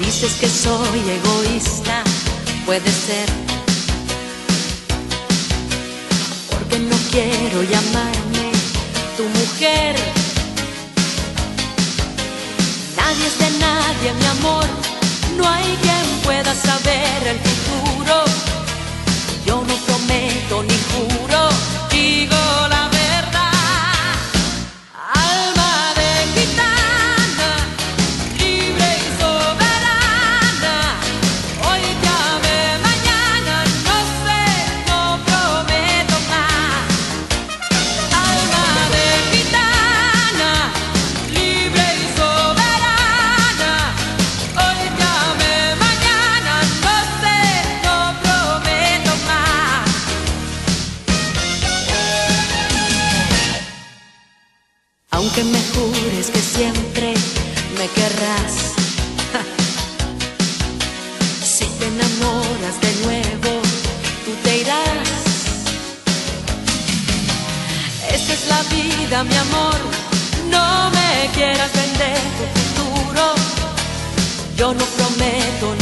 Dices que soy egoísta, puede ser. Porque no quiero llamarme tu mujer. Nadie es de nadie, mi amor. No hay Aunque me jures que siempre me querrás. Si te enamoras de nuevo, tú te irás. Esta es la vida, mi amor. No me quieras vender tu futuro. Yo no prometo